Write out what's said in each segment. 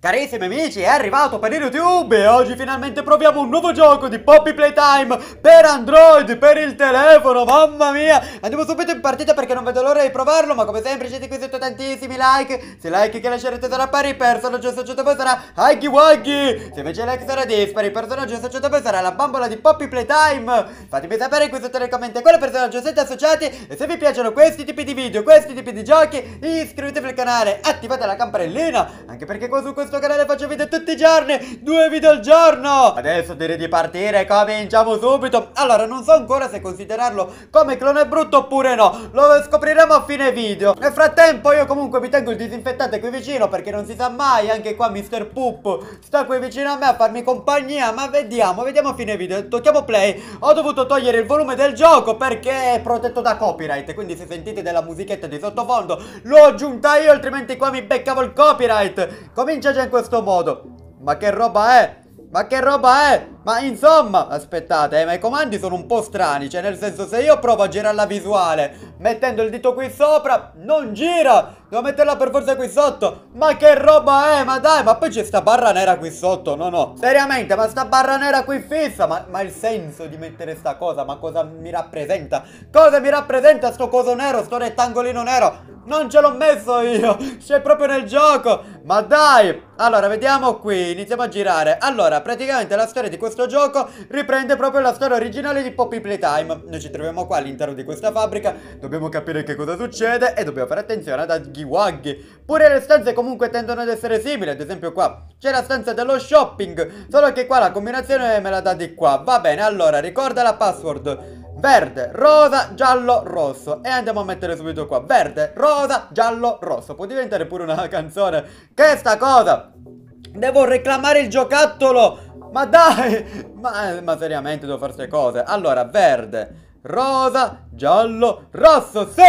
Carissimi amici, è arrivato per YouTube e oggi finalmente proviamo un nuovo gioco di Poppy Playtime per Android, per il telefono, mamma mia! Andiamo subito in partita perché non vedo l'ora di provarlo, ma come sempre siete qui sotto tantissimi like, se like che lascerete sarà pari, il personaggio associato a voi sarà Huggy Wuggy, se invece like sarà dispari, il personaggio associato a voi sarà la bambola di Poppy Playtime! Fatemi sapere qui sotto nei commenti quale personaggio siete associati e se vi piacciono questi tipi di video, questi tipi di giochi, iscrivetevi al canale, attivate la campanellina, anche perché qua su questo questo canale faccio video tutti i giorni Due video al giorno. Adesso direi di partire, cominciamo subito. Allora, non so ancora se considerarlo come clone brutto oppure no Lo scopriremo a fine video. Nel frattempo io comunque mi tengo il disinfettante qui vicino Perché non si sa mai, anche qua Mr. Poop Sta qui vicino a me a farmi compagnia Ma vediamo, vediamo a fine video. Tocchiamo play. Ho dovuto togliere il volume del gioco perché è protetto da copyright Quindi se sentite della musichetta di sottofondo L'ho aggiunta io, altrimenti qua mi beccavo il copyright. Comincia già in questo modo Ma che roba è? Ma che roba è? Ma insomma, aspettate, eh, ma i comandi sono un po' strani Cioè nel senso se io provo a girare la visuale Mettendo il dito qui sopra Non gira Devo metterla per forza qui sotto Ma che roba è? Ma dai, ma poi c'è sta barra nera qui sotto No, no Seriamente, ma sta barra nera qui fissa ma, ma il senso di mettere sta cosa Ma cosa mi rappresenta? Cosa mi rappresenta sto coso nero? Sto rettangolino nero? Non ce l'ho messo io C'è proprio nel gioco Ma dai Allora vediamo qui Iniziamo a girare Allora praticamente la storia di questo gioco Riprende proprio la storia originale di Poppy Playtime. Noi ci troviamo qua all'interno di questa fabbrica Dobbiamo capire che cosa succede E dobbiamo fare attenzione ad Waghi Pure le stanze comunque tendono ad essere simili Ad esempio qua C'è la stanza dello shopping Solo che qua la combinazione me la dà di qua. Va bene allora ricorda la password. Verde, rosa, giallo, rosso. E andiamo a mettere subito qua. Verde, rosa, giallo, rosso. Può diventare pure una canzone. Che sta cosa? Devo reclamare il giocattolo Ma dai Ma, ma seriamente devo fare queste cose Allora, verde rosa, giallo, rosso, sì!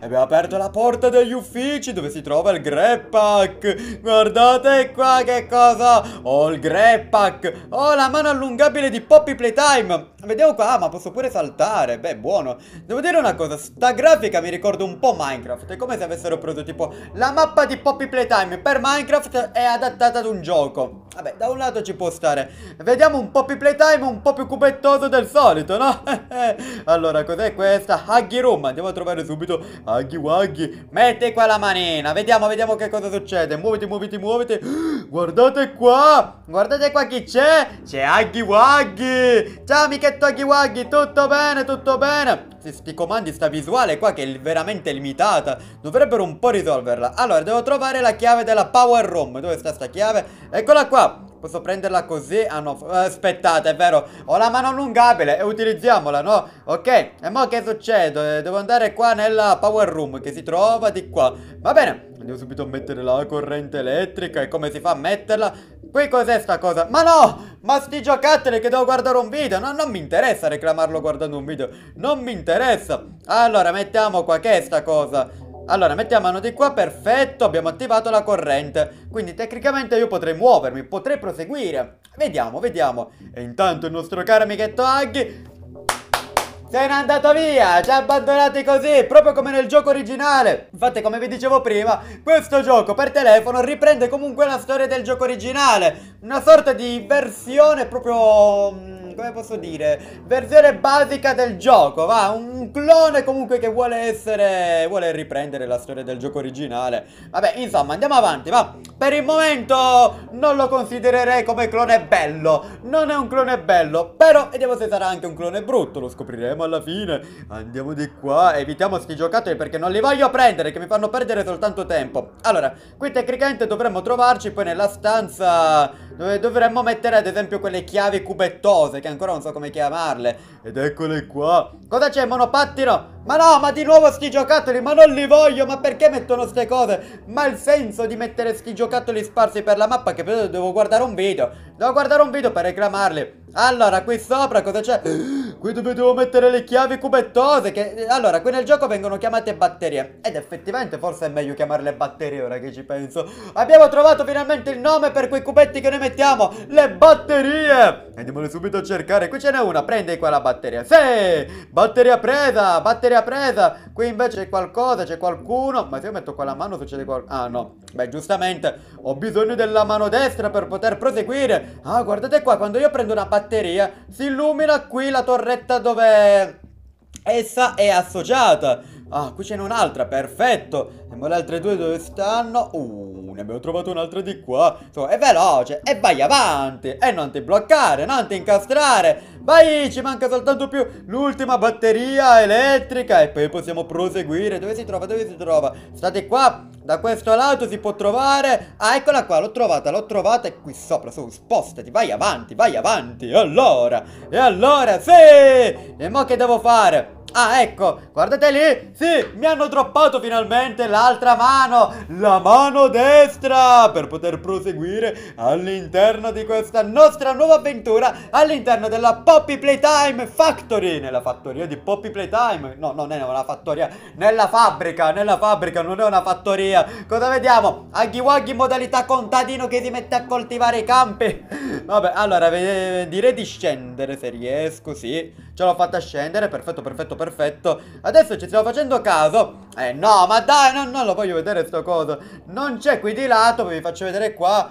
Abbiamo aperto la porta degli uffici dove si trova il Greppack. Guardate qua che cosa! Ho il Greppack. Ho la mano allungabile di Poppy Playtime. Vediamo qua, ma posso pure saltare. Beh, buono. Devo dire una cosa, sta grafica mi ricorda un po' Minecraft. È come se avessero preso tipo la mappa di Poppy Playtime per Minecraft è adattata ad un gioco. Vabbè, da un lato ci può stare. Vediamo un Poppy Playtime un po' più cubettoso del solito, no? allora, cos'è questa? Huggy Room. Andiamo a trovare subito Huggy Wuggy. Metti qua la manina. Vediamo, vediamo che cosa succede. Muoviti, muoviti, muoviti. Guardate qua. Guardate qua chi c'è. C'è Huggy Wuggy. Ciao, amichetto Huggy Wuggy. Tutto bene, tutto bene. Sti comandi, sta visuale qua che è veramente limitata. Dovrebbero un po' risolverla. Allora, devo trovare la chiave della Power Room. Dove sta sta chiave? Eccola qua. Posso prenderla così? Ah no, aspettate, è vero Ho la mano allungabile e utilizziamola, no? Ok, e mo che succede? Devo andare qua nella power room che si trova di qua Va bene, andiamo subito a mettere la corrente elettrica E come si fa a metterla? Qui cos'è sta cosa? Ma no! Ma sti giocattoli che devo guardare un video no, Non mi interessa reclamarlo guardando un video Non mi interessa Allora, mettiamo qua, che è sta cosa? Allora, mettiamo mano di qua, perfetto, abbiamo attivato la corrente. Quindi tecnicamente io potrei muovermi, potrei proseguire. Vediamo, vediamo. E intanto il nostro caro amichetto Huggy se n'è andato via, ci ha abbandonati così, proprio come nel gioco originale. Infatti, come vi dicevo prima, questo gioco per telefono riprende comunque la storia del gioco originale. Una sorta di versione proprio mm, come posso dire, versione basica del gioco, va, un clone comunque che vuole essere, vuole riprendere la storia del gioco originale. Vabbè, insomma, andiamo avanti, va. Per il momento non lo considererei come clone bello, non è un clone bello, però vediamo se sarà anche un clone brutto, lo scopriremo alla fine. Andiamo di qua, evitiamo sti giocattoli perché non li voglio prendere, che mi fanno perdere soltanto tempo. Allora, qui tecnicamente dovremmo trovarci poi nella stanza dove dovremmo mettere ad esempio quelle chiavi cubettose che ancora non so come chiamarle Ed eccole qua Cosa c'è monopattino? Ma no, ma di nuovo sti giocattoli, ma non li voglio, ma perché mettono ste cose? Ma il senso di mettere sti giocattoli sparsi per la mappa che però devo guardare un video Devo guardare un video per reclamarli Allora, qui sopra cosa c'è? Qui dove devo mettere le chiavi cubettose che... Allora, qui nel gioco vengono chiamate batterie. Ed effettivamente forse è meglio chiamarle batterie ora che ci penso. Abbiamo trovato finalmente il nome per quei cubetti che noi mettiamo Le batterie! Andiamole subito a cercare Qui ce n'è una, prendi qua la batteria. Sì, batteria presa, batteria presa! Qui invece c'è qualcosa, c'è qualcuno. Ma se io metto qua la mano succede qualcosa Ah no. Beh, giustamente, ho bisogno della mano destra per poter proseguire. Ah, guardate qua, quando io prendo una batteria, si illumina qui la torretta dove essa è associata. Ah, qui ce n'è un'altra, perfetto. E ma le altre due dove stanno? Uh, ne abbiamo trovato un'altra di qua. Insomma, è veloce e vai avanti. E non ti bloccare, non ti incastrare. Vai, ci manca soltanto più l'ultima batteria elettrica e poi possiamo proseguire. Dove si trova? Dove si trova? State qua, da questo lato si può trovare. Ah, eccola qua, l'ho trovata, l'ho trovata. E qui sopra, su, spostati, vai avanti, vai avanti. E allora, e allora, sì! E mo che devo fare? Ah, ecco, guardate lì, sì, mi hanno droppato finalmente l'altra mano, la mano destra, per poter proseguire all'interno di questa nostra nuova avventura, all'interno della Poppy Playtime Factory, nella fattoria di Poppy Playtime, no, non è una fattoria, nella fabbrica, nella fabbrica, non è una fattoria, cosa vediamo? Aghi Waghi modalità contadino che si mette a coltivare i campi, vabbè, allora, direi di scendere se riesco, sì, ce l'ho fatta scendere, perfetto, perfetto, perfetto. Adesso ci stiamo facendo caso. Eh no, ma dai, non, non lo voglio vedere sto coso. Non c'è qui di lato, vi faccio vedere qua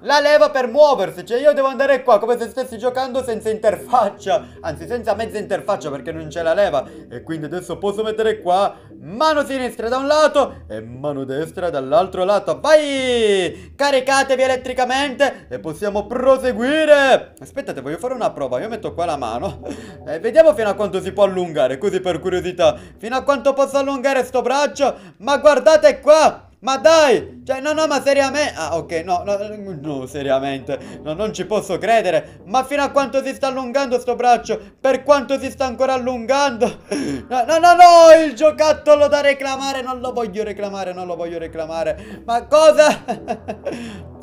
la leva per muoversi, cioè io devo andare qua come se stessi giocando senza interfaccia. Anzi senza mezza interfaccia perché non c'è la leva. E quindi adesso posso mettere qua mano sinistra da un lato e mano destra dall'altro lato. Vai! Caricatevi elettricamente e possiamo proseguire. Aspettate voglio fare una prova, io metto qua la mano. E vediamo fino a quanto si può allungare, così per curiosità. Fino a quanto posso allungare sto braccio? Ma guardate qua! Ma dai! Cioè, no, no, ma seriamente... Ah, ok, no, no, no seriamente. No, non ci posso credere. Ma fino a quanto si sta allungando sto braccio? Per quanto si sta ancora allungando? No, no, no, no, il giocattolo da reclamare. Non lo voglio reclamare, non lo voglio reclamare. Ma cosa?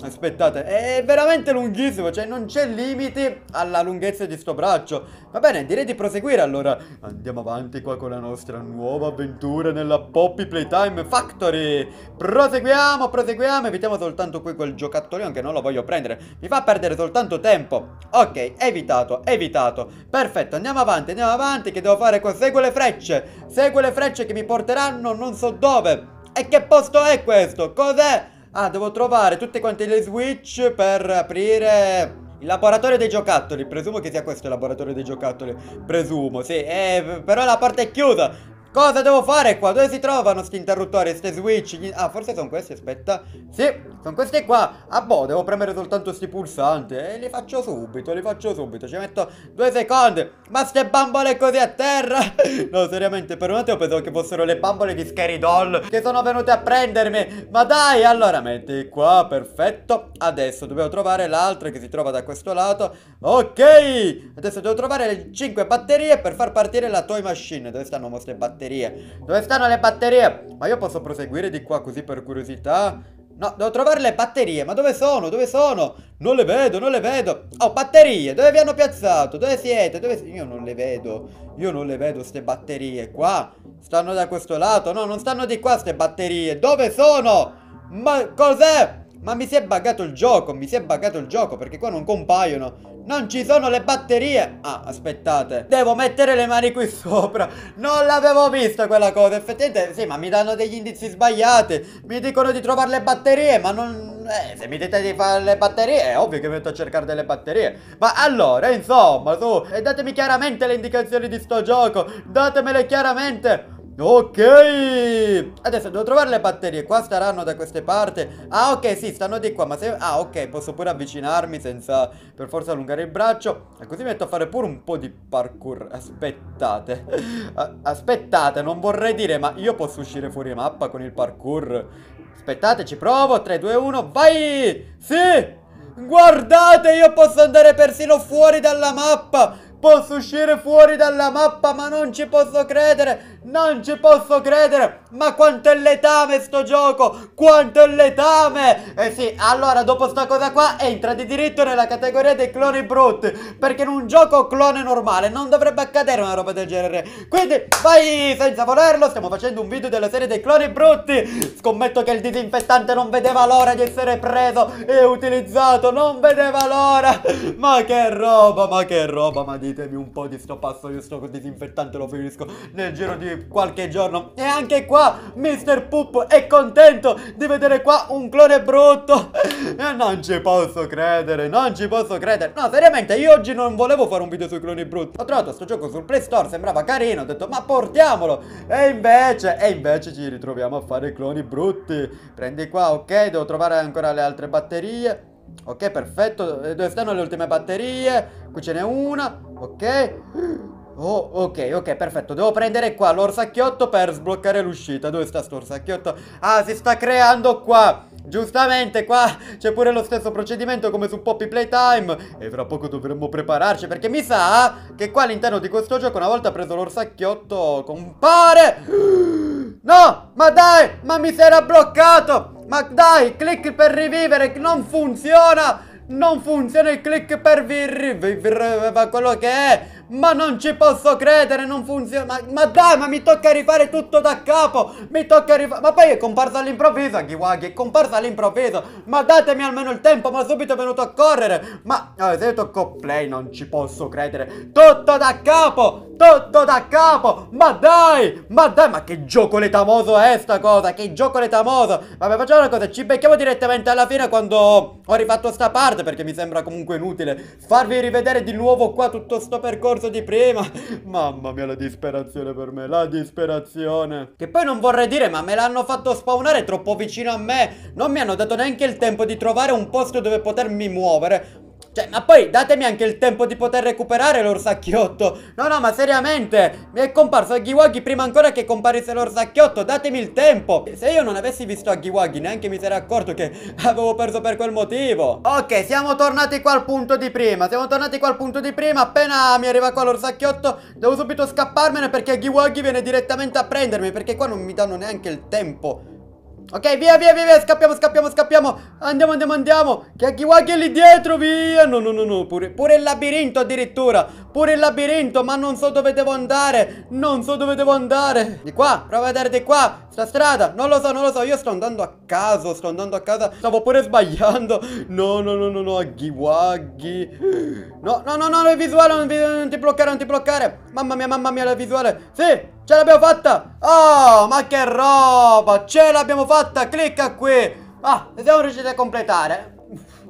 Aspettate, è veramente lunghissimo, cioè non c'è limiti alla lunghezza di sto braccio. Va bene, direi di proseguire allora. Andiamo avanti qua con la nostra nuova avventura nella Poppy Playtime Factory. Proseguiamo, proseguiamo, evitiamo soltanto qui quel giocattolino che non lo voglio prendere. Mi fa perdere soltanto tempo. Ok, evitato, evitato. Perfetto, andiamo avanti, andiamo avanti, che devo fare qua? Seguo le frecce. Seguo le frecce che mi porteranno non so dove. E che posto è questo? Cos'è? Ah, devo trovare tutte quante le switch per aprire il laboratorio dei giocattoli. Presumo che sia questo il laboratorio dei giocattoli. Presumo, sì. Eh, però la porta è chiusa. Cosa devo fare qua? Dove si trovano sti interruttori, ste switch? Ah, forse sono questi, aspetta. Sì, sono questi qua. Ah, boh, devo premere soltanto sti pulsanti. E li faccio subito, li faccio subito. Ci metto due secondi. Ma ste bambole così a terra? no, seriamente, per un attimo pensavo che fossero le bambole di Scary Doll che sono venute a prendermi. Ma dai, allora metti qua, perfetto. Adesso dobbiamo trovare l'altra che si trova da questo lato. Ok, adesso devo trovare le 5 batterie per far partire la toy machine. Dove stanno queste batterie? Batterie Dove stanno le batterie? Ma io posso proseguire di qua così per curiosità? No, devo trovare le batterie Ma dove sono? Dove sono? Non le vedo, non le vedo Oh, batterie Dove vi hanno piazzato? Dove siete? Dove... Io non le vedo Io non le vedo ste batterie Qua? Stanno da questo lato? No, non stanno di qua ste batterie Dove sono? Ma cos'è? Ma mi si è buggato il gioco, mi si è buggato il gioco perché qua non compaiono. Non ci sono le batterie. Ah, aspettate. Devo mettere le mani qui sopra. Non l'avevo vista quella cosa. Effettivamente, sì, ma mi danno degli indizi sbagliati. Mi dicono di trovare le batterie Ma non... Eh, se mi dite di fare le batterie È ovvio che metto a cercare delle batterie. Ma allora, insomma, su datemi chiaramente le indicazioni di sto gioco. Datemele chiaramente Ok. Adesso devo trovare le batterie. Qua staranno da queste parti. Ah ok sì stanno di qua Ma se Ah ok posso pure avvicinarmi Senza per forza allungare il braccio. E così metto a fare pure un po' di parkour. Aspettate. Aspettate non vorrei dire Ma io posso uscire fuori mappa con il parkour. Aspettate ci provo. 3 2 1 Vai! Sì! Guardate io posso andare persino fuori dalla mappa. Posso uscire fuori dalla mappa ma non ci posso credere Non ci posso credere! Ma quanto è letame sto gioco! Quanto è letame! Eh sì, allora dopo sta cosa qua entra di diritto nella categoria dei cloni brutti. Perché in un gioco clone normale non dovrebbe accadere una roba del genere. Quindi vai senza volerlo Stiamo facendo un video della serie dei cloni brutti. Scommetto che il disinfettante non vedeva l'ora di essere preso e utilizzato. Non vedeva l'ora! Ma che roba, ma che roba! Ma di ditemi un po' di sto passo, io sto disinfettante lo finisco nel giro di di qualche giorno. E anche qua Mr. Poop è contento di vedere qua un clone brutto. E non ci posso credere, non ci posso credere. No, seriamente, io oggi non volevo fare un video sui cloni brutti. Ho trovato sto gioco sul Play Store, sembrava carino, ho detto ma portiamolo. E invece, e invece ci ritroviamo a fare cloni brutti. Prendi qua, ok, devo trovare ancora le altre batterie. Ok, perfetto. Dove stanno le ultime batterie? Qui ce n'è una. Ok. Oh, ok, ok, perfetto. Devo prendere qua l'orsacchiotto per sbloccare l'uscita. Dove sta sto orsacchiotto? Ah, si sta creando qua. Giustamente qua c'è pure lo stesso procedimento come su Poppy Playtime E fra poco dovremmo prepararci perché mi sa che qua all'interno di questo gioco una volta preso l'orsacchiotto compare No, ma dai, ma mi si era bloccato Ma dai, clic per rivivere, non funziona Non funziona il click per rivivere quello che è ma non ci posso credere, non funziona. Ma, ma, dai, ma mi tocca rifare tutto da capo. Mi tocca rifare. Ma poi è comparsa all'improvviso, Giwagi, è comparsa all'improvviso. Ma datemi almeno il tempo, ma subito è venuto a correre. Ma eh, se io tocco play, non ci posso credere. Tutto da capo, tutto da capo. Ma dai, ma dai, ma che gioco letamoso è sta cosa? Che gioco letamoso. Vabbè, facciamo una cosa, ci becchiamo direttamente alla fine quando ho rifatto sta parte, perché mi sembra comunque inutile farvi rivedere di nuovo qua tutto sto percorso discorso di prima. Mamma mia, la disperazione per me, la disperazione. Che poi non vorrei dire, ma me l'hanno fatto spawnare troppo vicino a me. Non mi hanno dato neanche il tempo di trovare un posto dove potermi muovere. Cioè, ma poi datemi anche il tempo di poter recuperare l'orsacchiotto. No, no, ma seriamente, mi è comparso Aghiwagi prima ancora che comparisse l'orsacchiotto. Datemi il tempo. Se io non avessi visto Aghiwagi, neanche mi sarei accorto che avevo perso per quel motivo. Ok, siamo tornati qua al punto di prima. Siamo tornati qua al punto di prima. Appena mi arriva qua l'orsacchiotto, devo subito scapparmene perché Aghiwagi viene direttamente a prendermi. Perché qua non mi danno neanche il tempo Ok, via, via, via, via, scappiamo, scappiamo, scappiamo. Andiamo, andiamo, andiamo. Che Akiwagi è lì dietro, via. No, no, no, no, pure, pure il labirinto addirittura. Pure il labirinto, ma non so dove devo andare. Non so dove devo andare. Di qua, prova a vedere di qua Sta strada, non lo so, non lo so Io sto andando a caso, sto andando a casa. Stavo pure sbagliando. No, no, no, no, no, Akiwagi No, no, no, no, il visuale non, non ti bloccare, non ti bloccare. Mamma mia, mamma mia, la visuale. Sì, Ce l'abbiamo fatta! Oh, ma che roba! Ce l'abbiamo fatta! Clicca qui! Ah, siamo riusciti a completare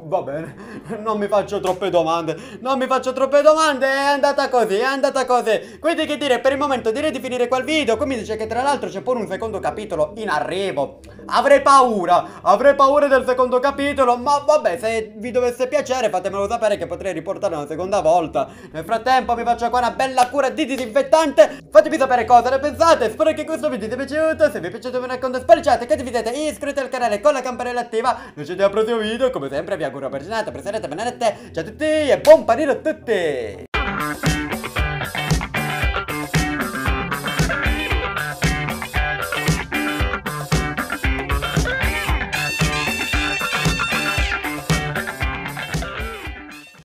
va bene, non mi faccio troppe domande, non mi faccio troppe domande, è andata così, è andata così. Quindi che dire, per il momento direi di finire quel video, qui mi dice che tra l'altro c'è pure un secondo capitolo in arrivo. Avrei paura, avrei paura del secondo capitolo, ma vabbè, se vi dovesse piacere fatemelo sapere che potrei riportarlo una seconda volta. Nel frattempo vi faccio qua una bella cura di disinfettante, fatemi sapere cosa ne pensate, spero che questo video vi sia piaciuto, se vi è piaciuto mi raccomando spalciate, che vi siete iscritti al canale con la campanella attiva, noi ci vediamo al prossimo video, come sempre vi auguro una per giornata, per serata, ciao a tutti e buon panino a tutti!